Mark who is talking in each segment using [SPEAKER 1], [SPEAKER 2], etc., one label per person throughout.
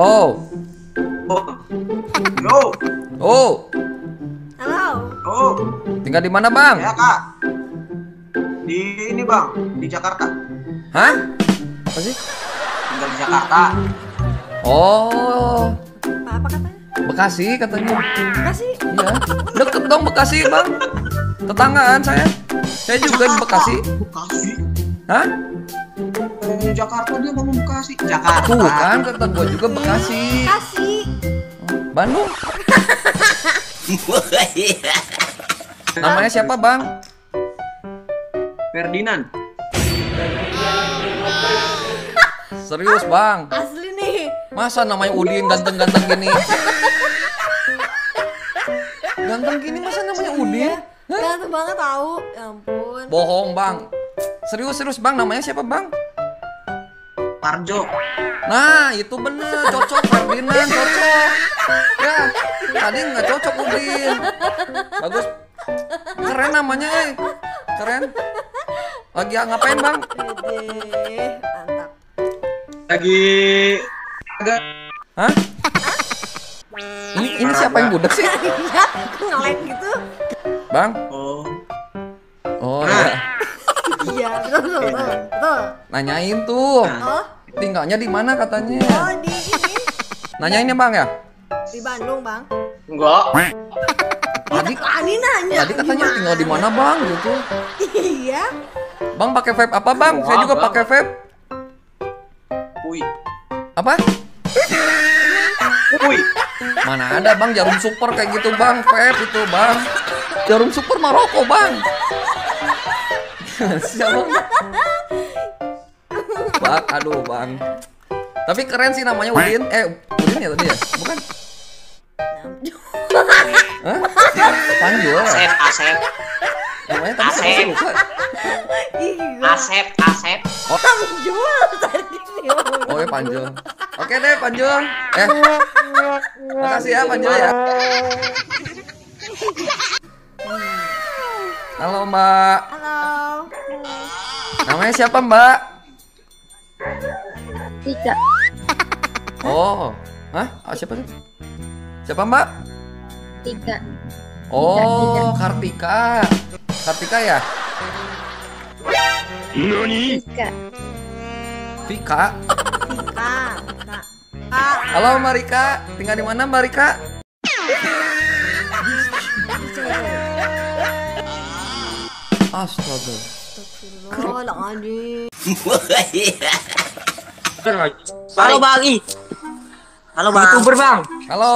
[SPEAKER 1] Halo.
[SPEAKER 2] Yo,
[SPEAKER 1] Oh,
[SPEAKER 3] Halo.
[SPEAKER 2] oh,
[SPEAKER 1] tinggal di mana, Bang?
[SPEAKER 2] ya kak. Di ini bang, di Jakarta.
[SPEAKER 1] Hah? Apa sih?
[SPEAKER 2] Tinggal di Jakarta.
[SPEAKER 1] Oh,
[SPEAKER 3] Apa, apa katanya?
[SPEAKER 1] Bekasi katanya.
[SPEAKER 3] Kasih.
[SPEAKER 1] Iya. Deket dong Bekasi, Bang. Tetanggaan saya. Saya juga di Bekasi.
[SPEAKER 2] Bekasi.
[SPEAKER 1] Hah?
[SPEAKER 2] Dari Jakarta dia ngomong Bekasi. Jakarta.
[SPEAKER 1] Tuh kan kata gua juga Bekasi.
[SPEAKER 3] Kasih.
[SPEAKER 1] Bandung. Namanya siapa, Bang?
[SPEAKER 2] Ferdinand.
[SPEAKER 1] Serius, Bang.
[SPEAKER 3] Asli nih.
[SPEAKER 1] Masa namanya Udin ganteng-ganteng gini? Ganteng gini masa namanya Udin? Hah?
[SPEAKER 3] Ganteng banget tahu. Ya ampun.
[SPEAKER 1] Bohong, Bang. Serius, serius, Bang. Namanya siapa, Bang?
[SPEAKER 2] Parjo.
[SPEAKER 1] Nah, itu bener. Cocok, Ferdinand. Cocok. Ya, tadi nggak cocok Udin. Bagus. Keren namanya, eh. Keren. Lagi ngapain, Bang?
[SPEAKER 2] Lagi agak
[SPEAKER 1] Hah? Ini, ini siapa yang budek sih?
[SPEAKER 3] Iya, ngelek gitu.
[SPEAKER 1] Bang?
[SPEAKER 2] oh
[SPEAKER 1] Oh, ya.
[SPEAKER 3] Iya, betul, betul, betul. betul.
[SPEAKER 1] Nanyain tuh.
[SPEAKER 3] Oh,
[SPEAKER 1] Tinggalnya di mana katanya?
[SPEAKER 3] oh di ini
[SPEAKER 1] Nanyain ya, Bang ya?
[SPEAKER 3] di Bandung, Bang.
[SPEAKER 2] enggak.
[SPEAKER 1] Tadi
[SPEAKER 3] Ani nanya.
[SPEAKER 1] tadi katanya tinggal di mana, Bang? Gitu.
[SPEAKER 3] Iya.
[SPEAKER 1] Bang pakai vape apa, Bang? Saya juga pakai vape.
[SPEAKER 2] Wih,
[SPEAKER 1] Apa?
[SPEAKER 2] wih.
[SPEAKER 1] Mana ada, Bang, jarum super kayak gitu, Bang. Vape itu, Bang. Jarum super Maroko, Bang. Siapa? Bang, aduh, Bang. Tapi keren sih namanya Udin. Eh, Udin ya tadi ya? Bukan? Hah? Panjul.
[SPEAKER 2] Asep, Asep,
[SPEAKER 1] Namanya tadi siapa sih?
[SPEAKER 2] Asep.
[SPEAKER 1] Lupa.
[SPEAKER 3] Ih, gila.
[SPEAKER 2] Asep, Asep.
[SPEAKER 3] Jual tadi nih.
[SPEAKER 1] Oh ya Panjul. Oke deh Panjul. Eh. Makasih ya Panjul ya. Halo Mbak.
[SPEAKER 3] Halo.
[SPEAKER 1] Namanya siapa Mbak?
[SPEAKER 4] Tiga.
[SPEAKER 1] Oh. Hah? Ah, siapa sih? Siapa Mbak?
[SPEAKER 4] Tiga.
[SPEAKER 1] Oh, Kartika. Kartika ya?
[SPEAKER 4] Tiga.
[SPEAKER 1] Vika.
[SPEAKER 3] Kak.
[SPEAKER 1] Halo Mbak Rika. Tinggal di mana Mbak Rika? Astaga.
[SPEAKER 3] Adi.
[SPEAKER 5] Halo Bang I. Halo Bang.
[SPEAKER 2] YouTuber bang.
[SPEAKER 1] Halo.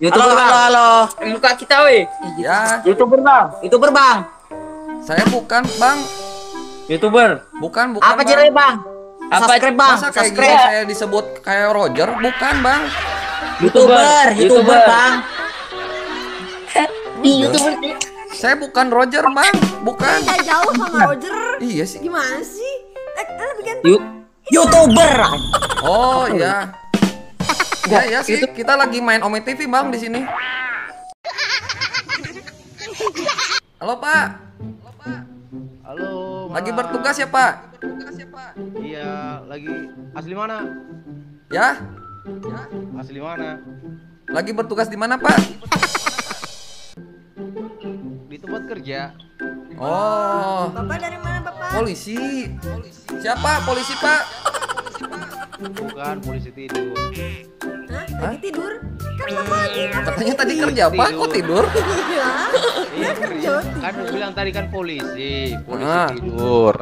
[SPEAKER 5] YouTuber Bang. Halo,
[SPEAKER 2] Muka kita weh.
[SPEAKER 1] Ya,
[SPEAKER 2] YouTuber bang.
[SPEAKER 5] YouTuber Bang.
[SPEAKER 1] saya bukan Bang.
[SPEAKER 2] YouTuber.
[SPEAKER 1] Bukan, bukan.
[SPEAKER 5] Apa ciri Bang?
[SPEAKER 2] Apa-
[SPEAKER 5] Subscribe Bang.
[SPEAKER 1] Masa kayak
[SPEAKER 5] Subscribe.
[SPEAKER 1] gini saya disebut kayak Roger? Bukan, Bang.
[SPEAKER 5] YouTuber, YouTuber
[SPEAKER 2] YouTuber.
[SPEAKER 5] Bang.
[SPEAKER 4] YouTuber.
[SPEAKER 1] Saya bukan Roger, Bang. Bukan.
[SPEAKER 3] Beda jauh sama Roger.
[SPEAKER 1] Iya sih.
[SPEAKER 3] Gimana sih? Eh, eh bikin
[SPEAKER 5] You- YouTuber.
[SPEAKER 1] Oh, iya. Ya, ya sih. Kita lagi main Ome TV, Bang, di sini. Halo, Pak.
[SPEAKER 6] Halo.
[SPEAKER 1] Lagi
[SPEAKER 6] Mas.
[SPEAKER 1] bertugas ya, Pak?
[SPEAKER 6] Iya, lagi asli mana?
[SPEAKER 1] Ya?
[SPEAKER 6] Asli mana?
[SPEAKER 1] Lagi bertugas di mana, Pak?
[SPEAKER 6] Di tempat kerja.
[SPEAKER 1] Oh,
[SPEAKER 3] Bapak dari mana, Bapak?
[SPEAKER 1] polisi. Siapa? Polisi, Pak?
[SPEAKER 6] Bukan polisi tidur.
[SPEAKER 3] Hah? Lagi tidur? Kan Bapak lagi
[SPEAKER 1] Katanya tadi kerja, Pak. Kok tidur?
[SPEAKER 3] Iya.
[SPEAKER 6] Iya, kerja. Kan bilang tadi kan polisi, polisi
[SPEAKER 1] Ah.
[SPEAKER 6] tidur.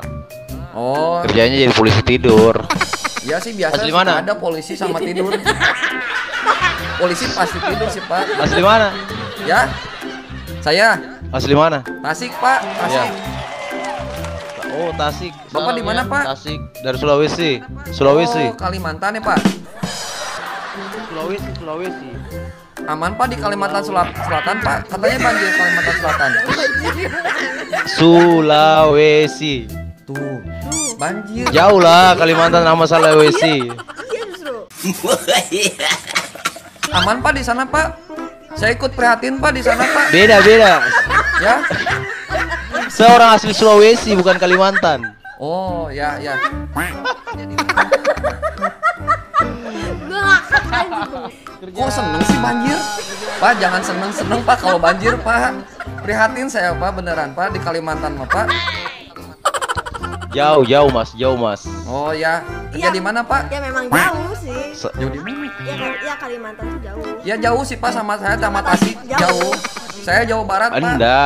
[SPEAKER 1] Oh,
[SPEAKER 6] Kerjanya jadi polisi tidur.
[SPEAKER 1] ya sih biasa
[SPEAKER 6] Asli mana?
[SPEAKER 1] ada polisi sama tidur. polisi pasti tidur sih, Pak.
[SPEAKER 6] Asli mana?
[SPEAKER 1] Ya? Saya
[SPEAKER 6] Asli mana?
[SPEAKER 1] Tasik, Pak. Tasik.
[SPEAKER 6] Oh, Tasik.
[SPEAKER 1] Bapak di mana,
[SPEAKER 6] ya,
[SPEAKER 1] Pak?
[SPEAKER 6] Tasik dari Sulawesi. Sulawesi.
[SPEAKER 1] Oh, Kalimantan ya, Pak.
[SPEAKER 6] Sulawesi, Sulawesi.
[SPEAKER 1] Aman, Pak di Kalimantan Sela- Selatan, Pak. Katanya banjir Kalimantan Selatan.
[SPEAKER 6] Sulawesi.
[SPEAKER 1] Tuh. Banjir.
[SPEAKER 6] Jauh lah Kalimantan sama Sulawesi.
[SPEAKER 3] Iya.
[SPEAKER 1] Aman, Pak di sana, Pak. Saya ikut prihatin, Pak di sana, Pak.
[SPEAKER 6] Beda, beda.
[SPEAKER 1] Ya.
[SPEAKER 6] Seorang asli Sulawesi bukan Kalimantan.
[SPEAKER 1] Oh, ya, ya. Kok seneng sih banjir? Pak, jangan seneng-seneng Pak kalau banjir Pak. Prihatin saya Pak, beneran Pak di Kalimantan mah Pak.
[SPEAKER 6] Jauh, jauh mas, jauh mas.
[SPEAKER 1] Oh ya, kerja
[SPEAKER 3] Iya.
[SPEAKER 1] di mana Pak?
[SPEAKER 3] Ya memang jauh sih.
[SPEAKER 6] Se-
[SPEAKER 1] Jauh di mana?
[SPEAKER 3] Ya, ya Kalimantan tuh jauh.
[SPEAKER 1] Ya jauh sih Pak sama saya sama Tasik
[SPEAKER 3] Jauh.
[SPEAKER 1] jauh. Saya Jawa Barat Pak.
[SPEAKER 6] Anda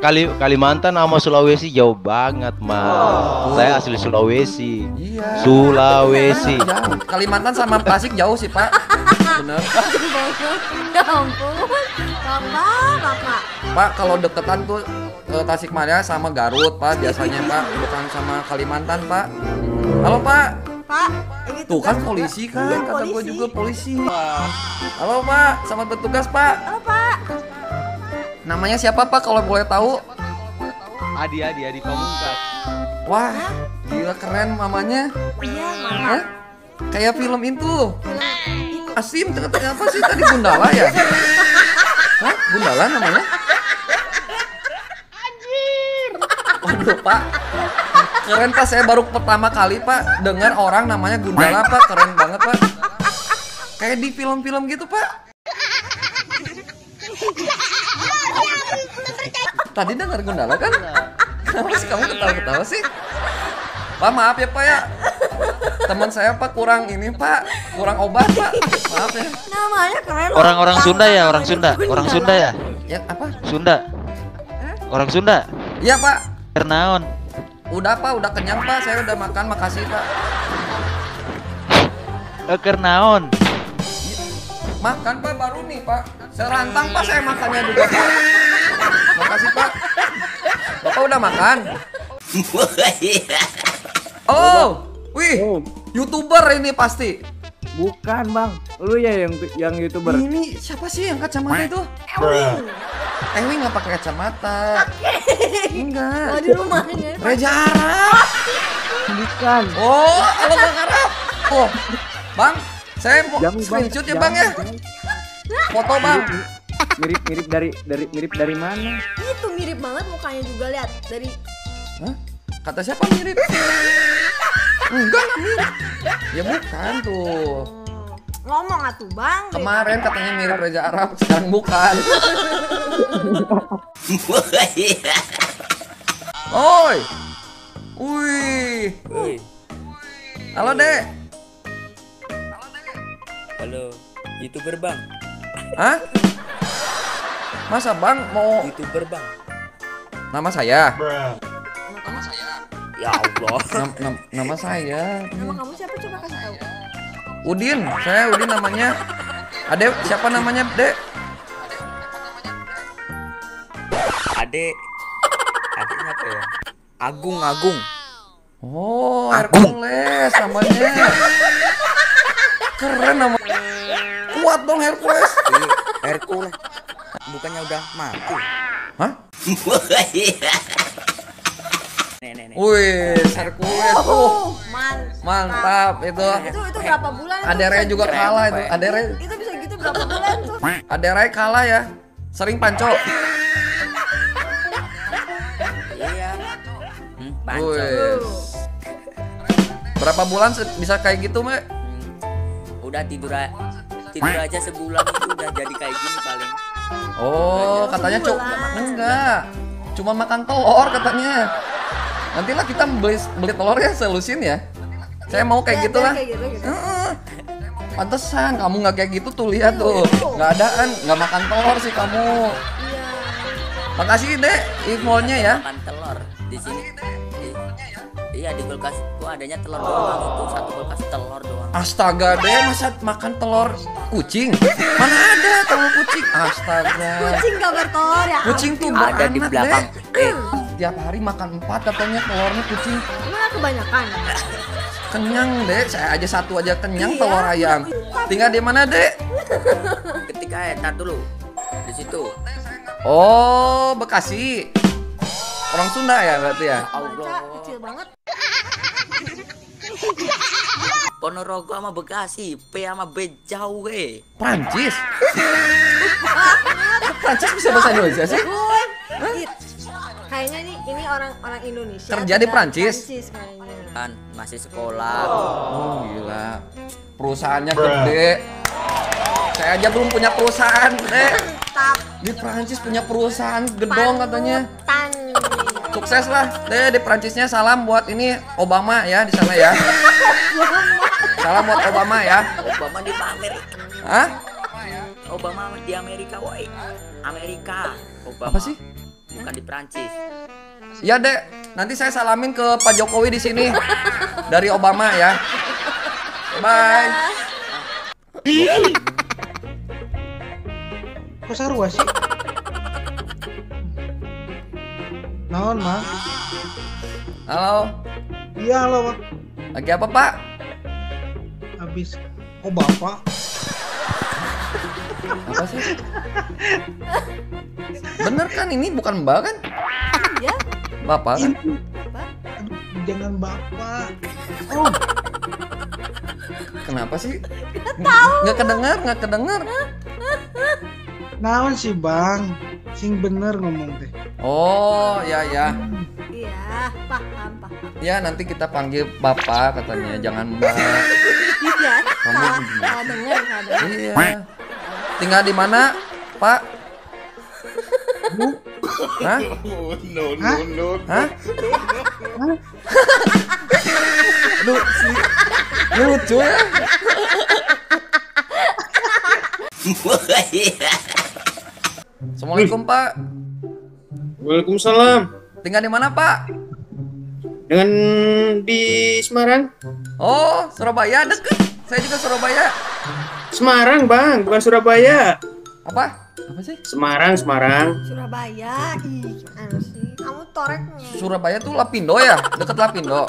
[SPEAKER 6] Kali Kalimantan sama Sulawesi jauh banget mas. Saya asli Sulawesi.
[SPEAKER 1] Iya.
[SPEAKER 6] Sulawesi.
[SPEAKER 1] Jauh. Kalimantan sama Tasik jauh sih Pak. Bener.
[SPEAKER 3] Ya ampun. Bapak, bapak.
[SPEAKER 1] Pak kalau deketan tuh eh, Tasikmalaya sama Garut Pak biasanya Pak bukan sama Kalimantan Pak. Halo Pak.
[SPEAKER 3] Pak, ini
[SPEAKER 1] Tuh kan
[SPEAKER 3] tugas
[SPEAKER 1] polisi kan,
[SPEAKER 3] Iya,
[SPEAKER 1] kata gue juga polisi. Halo Pak, selamat bertugas Pak.
[SPEAKER 3] Halo, Pak.
[SPEAKER 1] Namanya siapa Pak kalau boleh tahu?
[SPEAKER 6] Adi, Adi, Adi Pamungkas.
[SPEAKER 1] Wah, gila keren mamanya.
[SPEAKER 3] Iya,
[SPEAKER 1] Hah?
[SPEAKER 3] mantap.
[SPEAKER 1] Kayak film itu. Asim, ternyata apa sih tadi Gundala ya? Hah? Gundala namanya? Waduh Pak Keren Pak, saya baru pertama kali Pak Dengar orang namanya Gundala Pak Keren banget Pak Kayak di film-film gitu Pak Tadi dengar Gundala kan? Kenapa sih kamu ketawa-ketawa sih? Pak maaf ya Pak ya Teman saya Pak kurang ini Pak Kurang obat Pak Maaf ya
[SPEAKER 3] Namanya keren.
[SPEAKER 7] Orang-orang. Sunda ya, orang Sunda. Orang Sunda ya?
[SPEAKER 1] Ya apa?
[SPEAKER 7] Sunda. Orang Sunda.
[SPEAKER 1] Iya Pak
[SPEAKER 7] Kernaon.
[SPEAKER 1] Udah Pak, udah kenyang Pak Saya udah makan, makasih Pak
[SPEAKER 7] Eh, Kernaon.
[SPEAKER 1] Makan Pak baru nih Pak. Serantang Pak saya makannya juga Pak. Makasih Pak. Bapak udah makan? Oh, wih, youtuber ini pasti.
[SPEAKER 8] Bukan bang, lu ya yang yang youtuber.
[SPEAKER 1] Ini siapa sih yang kacamata itu? Ewing nggak pakai kacamata.
[SPEAKER 3] Oh,
[SPEAKER 1] Enggak.
[SPEAKER 3] di rumahnya.
[SPEAKER 1] Reja Arab.
[SPEAKER 8] Bukan.
[SPEAKER 1] Oh, halo Bang Arab. Oh, Bang, saya mau
[SPEAKER 8] Jangan, Bang.
[SPEAKER 1] screenshot ya Bang ya. Foto Bang.
[SPEAKER 8] Mirip mirip dari dari mirip dari mana?
[SPEAKER 3] Itu mirip banget mukanya juga lihat dari
[SPEAKER 1] Hah? Kata siapa mirip? Enggak, enggak mirip. Ya bukan tuh.
[SPEAKER 3] Ngomong atuh bang.
[SPEAKER 1] Kemarin katanya mirip Reza Arab, sekarang bukan. Oi. Wih. Halo, Dek.
[SPEAKER 9] Halo, youtuber bang,
[SPEAKER 1] Hah? Masa Bang mau
[SPEAKER 9] youtuber bang.
[SPEAKER 1] nama saya?
[SPEAKER 9] Ya Allah.
[SPEAKER 1] Nam- nam- nama saya.
[SPEAKER 3] Nama kamu siapa coba kasih tahu.
[SPEAKER 1] Udin, saya Udin namanya. Ade, siapa namanya, Dek?
[SPEAKER 9] Adek, adeknya apa ya? Agung, Agung.
[SPEAKER 1] Oh, Hercules namanya. Keren nama. Kuat dong Hercules.
[SPEAKER 9] Iya, Hercules. Bukannya udah mati?
[SPEAKER 1] Hah?
[SPEAKER 9] Nih, nih, nih.
[SPEAKER 1] Wih, Hercules. Oh,
[SPEAKER 3] Oh, mantap.
[SPEAKER 1] mantap itu.
[SPEAKER 3] Itu itu berapa bulan?
[SPEAKER 1] Adere juga
[SPEAKER 3] gitu?
[SPEAKER 1] kalah itu. Adere,
[SPEAKER 3] Itu bisa gitu berapa bulan tuh?
[SPEAKER 1] Adere kalah ya. Sering panco.
[SPEAKER 9] Iya. Hmm, pancol.
[SPEAKER 1] Wih. Berapa bulan bisa kayak gitu, Mek?
[SPEAKER 9] Hmm, udah tidur a- tidur aja sebulan itu udah jadi kayak gini paling.
[SPEAKER 1] Oh, katanya cuk. Enggak. Cuma makan telur katanya. Nantilah kita beli beli telurnya selusin ya. Saya mau kayak
[SPEAKER 3] Ya,
[SPEAKER 1] gitu
[SPEAKER 3] biar
[SPEAKER 1] lah.
[SPEAKER 3] Kayak gitu gitu.
[SPEAKER 1] Heeh. Pantesan kamu nggak kayak gitu tuh lihat tuh. Nggak adaan, nggak makan telur sih kamu.
[SPEAKER 3] Iya.
[SPEAKER 1] Makasih deh infonya ya.
[SPEAKER 9] Makan telur di sini. Di- Iya di kulkas gua adanya telur doang itu satu kulkas telur doang.
[SPEAKER 1] Astaga deh masa makan telur kucing? Mana ada telur kucing? Astaga.
[SPEAKER 3] Kucing gak bertelur ya.
[SPEAKER 1] Kucing tuh
[SPEAKER 9] Ada di belakang.
[SPEAKER 1] deh.
[SPEAKER 9] Eh,
[SPEAKER 1] Tiap hari makan empat katanya telurnya kucing.
[SPEAKER 3] Emang kebanyakan.
[SPEAKER 1] Kenyang deh, saya aja satu aja kenyang
[SPEAKER 3] Iya.
[SPEAKER 1] telur ayam. Tinggal di mana dek?
[SPEAKER 9] ketika tar dulu di situ.
[SPEAKER 1] Oh Bekasi. Orang Sunda ya berarti ya.
[SPEAKER 9] Allah.
[SPEAKER 3] kecil banget.
[SPEAKER 9] Ponorogo sama Bekasi, P sama B jauh eh.
[SPEAKER 1] Prancis. Prancis bisa bahasa Indonesia sih?
[SPEAKER 3] Gue. Kayaknya nih ini orang orang Indonesia.
[SPEAKER 1] Kerja di Prancis?
[SPEAKER 3] Prancis kayaknya.
[SPEAKER 9] Kan masih sekolah.
[SPEAKER 1] Oh gila. Perusahaannya gede. Saya aja belum punya perusahaan, Dek.
[SPEAKER 3] Tap.
[SPEAKER 1] Di Prancis punya perusahaan gedong katanya.
[SPEAKER 3] Tan.
[SPEAKER 1] Sukses lah, Dek. Di Prancisnya salam buat ini Obama ya di sana ya. Salam buat Obama ya.
[SPEAKER 9] Obama di Amerika.
[SPEAKER 1] Hah?
[SPEAKER 9] Obama di Amerika, woi. Amerika. Obama.
[SPEAKER 1] Apa sih?
[SPEAKER 9] Bukan di Prancis.
[SPEAKER 1] Ya, Dek. Nanti saya salamin ke Pak Jokowi di sini. Dari Obama ya. Bye.
[SPEAKER 10] Kok sarua sih? Naon, mah?
[SPEAKER 1] Halo.
[SPEAKER 10] Iya, halo, Pak.
[SPEAKER 1] Lagi apa, Pak?
[SPEAKER 10] Habis. Oh, Bapak.
[SPEAKER 1] Apa sih? Bener kan ini bukan Mbak kan?
[SPEAKER 3] Iya.
[SPEAKER 1] Bapak kan?
[SPEAKER 10] Aduh, jangan Bapak. Oh,
[SPEAKER 1] Kenapa sih? Nggak kedengar, nggak kedengar.
[SPEAKER 10] naon sih, Bang? Sing bener ngomong teh.
[SPEAKER 1] Oh, ya ya.
[SPEAKER 3] Iya, paham, paham.
[SPEAKER 1] Ya nanti kita panggil Bapak katanya, jangan Mbak.
[SPEAKER 3] Iya,
[SPEAKER 1] Kamu
[SPEAKER 3] dengar.
[SPEAKER 1] Iya. Tinggal di mana, Pak? Hah?
[SPEAKER 10] Hah?
[SPEAKER 1] Hah? Aduh, si lucu ya. Assalamualaikum Pak.
[SPEAKER 11] Waalaikumsalam.
[SPEAKER 1] Tinggal di mana Pak?
[SPEAKER 11] Dengan di Semarang?
[SPEAKER 1] Oh, Surabaya deket. Saya juga Surabaya.
[SPEAKER 11] Semarang, Bang, bukan Surabaya.
[SPEAKER 1] Apa? Apa sih?
[SPEAKER 11] Semarang, Semarang.
[SPEAKER 3] Surabaya, ih, gimana sih? Kamu toreknya.
[SPEAKER 1] Surabaya tuh Lapindo ya? Deket Lapindo.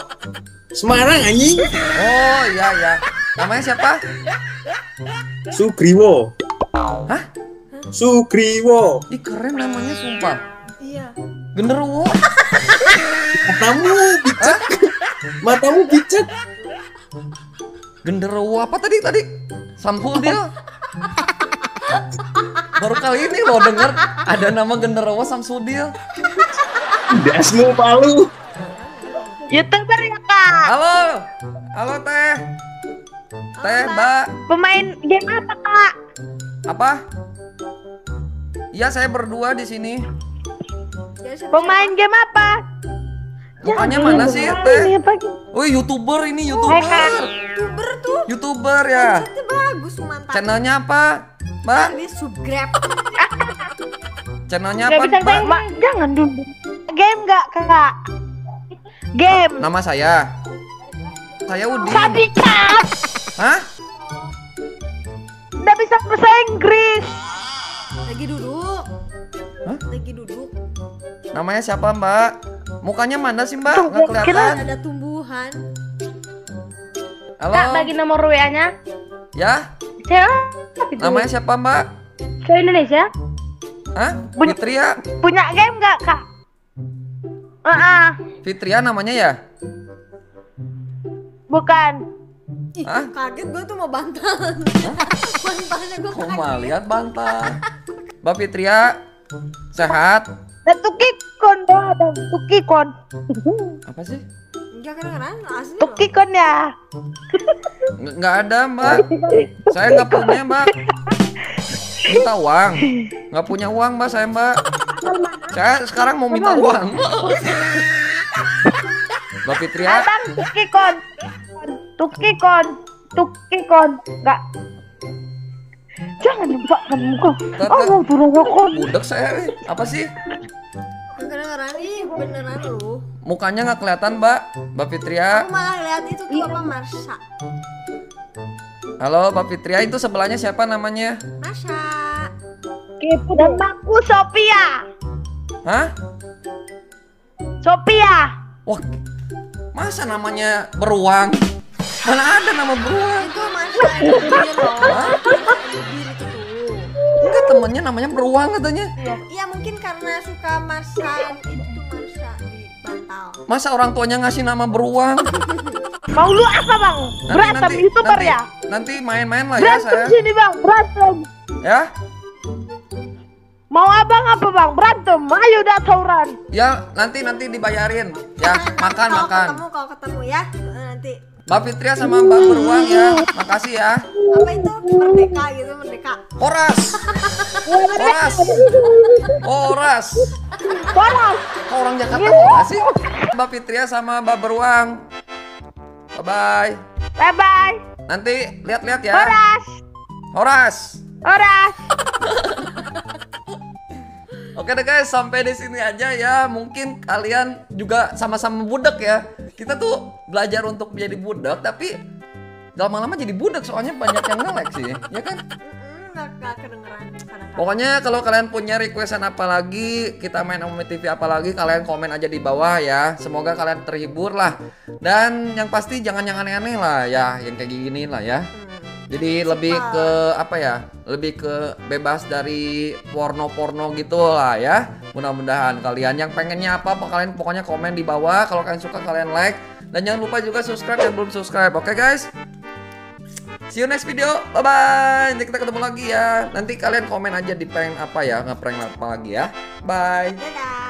[SPEAKER 11] Semarang anjing.
[SPEAKER 1] Oh, iya ya. Namanya siapa?
[SPEAKER 11] Sugriwo.
[SPEAKER 1] Hah?
[SPEAKER 11] Sugriwo.
[SPEAKER 1] Ih, keren namanya sumpah.
[SPEAKER 3] Iya.
[SPEAKER 1] Genderuwo.
[SPEAKER 11] Matamu bicet. Matamu bicet.
[SPEAKER 1] Genderuwo apa tadi tadi? Samsul dia. Baru kali ini lo denger ada nama genderuwo Samsudil.
[SPEAKER 11] Dasmu palu.
[SPEAKER 12] Youtuber ya kak?
[SPEAKER 1] Halo, halo teh, teh mbak.
[SPEAKER 12] Pemain game apa kak?
[SPEAKER 1] Apa? Iya saya berdua di sini.
[SPEAKER 12] Pemain game apa?
[SPEAKER 1] Mukanya mana sih teh? Oh youtuber ini youtuber.
[SPEAKER 3] Youtuber tuh.
[SPEAKER 1] Youtuber ya.
[SPEAKER 3] Bagus, mantap.
[SPEAKER 1] Channelnya apa, mbak?
[SPEAKER 3] Ini subscribe.
[SPEAKER 1] Channelnya apa,
[SPEAKER 12] bisa
[SPEAKER 1] mbak?
[SPEAKER 12] tembak, jangan dulu. Game gak kak? Game.
[SPEAKER 1] Nama saya. Saya Udin.
[SPEAKER 12] Sabi kak.
[SPEAKER 1] Hah?
[SPEAKER 12] Udah bisa bahasa Inggris.
[SPEAKER 3] Lagi duduk.
[SPEAKER 1] Hah?
[SPEAKER 3] Lagi duduk.
[SPEAKER 1] Namanya siapa, Mbak? Mukanya mana sih, Mbak? Nggak kelihatan.
[SPEAKER 3] Ada tumbuhan.
[SPEAKER 1] Halo.
[SPEAKER 12] Kak bagi nomor WA-nya.
[SPEAKER 1] Ya,
[SPEAKER 12] Siapa?
[SPEAKER 1] Namanya siapa, Mbak?
[SPEAKER 12] Ke Indonesia.
[SPEAKER 1] Hah? Fitria.
[SPEAKER 12] Punya game gak kak? Ah, ah,
[SPEAKER 1] Fitria namanya ya?
[SPEAKER 12] bukan.
[SPEAKER 3] Ih,
[SPEAKER 1] Hah?
[SPEAKER 3] kaget gue tuh mau bantal. Bantalnya gue
[SPEAKER 1] Kok mah lihat bantal. Mbak Fitria sehat?
[SPEAKER 12] Dan tukikon doa dan tukikon.
[SPEAKER 1] Apa sih?
[SPEAKER 3] Enggak kedengeran asli loh.
[SPEAKER 12] Tukikon ya.
[SPEAKER 1] Nggak nggak ada, Mbak. Saya nggak punya, Mbak. Minta uang. Nggak punya uang, Mbak, saya, Mbak. Saya sekarang mau minta uang. Mbak Fitria,
[SPEAKER 12] Abang tukikon. Tukikon. Tukikon. Enggak. Jangan nembak kamu kok. Oh, turun rokok.
[SPEAKER 1] budek saya. eh. Apa sih?
[SPEAKER 3] Kedengeran ih beneran lu.
[SPEAKER 1] Mukanya nggak kelihatan, Mbak. Mbak Fitria.
[SPEAKER 3] Aku malah lihat itu tuh apa Marsha.
[SPEAKER 1] Halo, Mbak Fitria. Itu sebelahnya siapa namanya?
[SPEAKER 3] Marsha.
[SPEAKER 12] Dan aku Sophia.
[SPEAKER 1] Hah?
[SPEAKER 12] Sophia.
[SPEAKER 1] Wah, masa namanya beruang? Mana ada nama beruang?
[SPEAKER 3] Itu Marsha itu dia? Bibir itu.
[SPEAKER 1] Enggak, temennya namanya beruang katanya.
[SPEAKER 3] Iya mungkin karena suka Marsha itu tuh Marsha di bantal.
[SPEAKER 1] Masa orang tuanya ngasih nama beruang?
[SPEAKER 12] Mau lu apa bang? Berantem youtuber
[SPEAKER 1] nanti,
[SPEAKER 12] ya?
[SPEAKER 1] Nanti main-main lah ya
[SPEAKER 12] Berantem
[SPEAKER 1] saya.
[SPEAKER 12] sini bang, berantem.
[SPEAKER 1] Ya,
[SPEAKER 12] Mau abang apa bang? Berantem, ayo dah tawuran.
[SPEAKER 1] ya nanti nanti dibayarin. Ya, makan
[SPEAKER 3] Kalau
[SPEAKER 1] makan.
[SPEAKER 3] ketemu kalau ketemu ya nanti.
[SPEAKER 1] Mbak Fitria sama Mbak beruang ya. Makasih ya.
[SPEAKER 3] apa itu merdeka gitu merdeka
[SPEAKER 1] Horas. Horas. Horas.
[SPEAKER 12] Horas.
[SPEAKER 1] Kok orang Jakarta Horas sih? Mbak Fitria sama Mbak Beruang. Bye bye.
[SPEAKER 12] Bye bye.
[SPEAKER 1] Nanti lihat-lihat ya.
[SPEAKER 12] Horas.
[SPEAKER 1] Horas.
[SPEAKER 12] Horas.
[SPEAKER 1] Oke deh guys, sampai di sini aja ya. Mungkin kalian juga sama-sama budak ya. Kita tuh belajar untuk menjadi budak, tapi lama-lama jadi budak soalnya banyak yang nge sih, ya kan?
[SPEAKER 3] Nggak nggak kedengeran kadang-kadang
[SPEAKER 1] Pokoknya kalau kalian punya requestan apa lagi, kita main Ome TV apa lagi, kalian komen aja di bawah ya. Semoga kalian terhibur lah. Dan yang pasti jangan yang aneh-aneh lah ya, yang kayak gini lah ya. Jadi lebih ke apa ya? Lebih ke bebas dari porno-porno gitu lah ya. Mudah-mudahan kalian yang pengennya apa, apa kalian pokoknya komen di bawah. Kalau kalian suka kalian like dan jangan lupa juga subscribe yang belum subscribe. Oke guys? See you next video. Bye bye. Nanti kita ketemu lagi ya. Nanti kalian komen aja di prank apa ya, ngeprank apa lagi ya. Bye.
[SPEAKER 3] Dadah.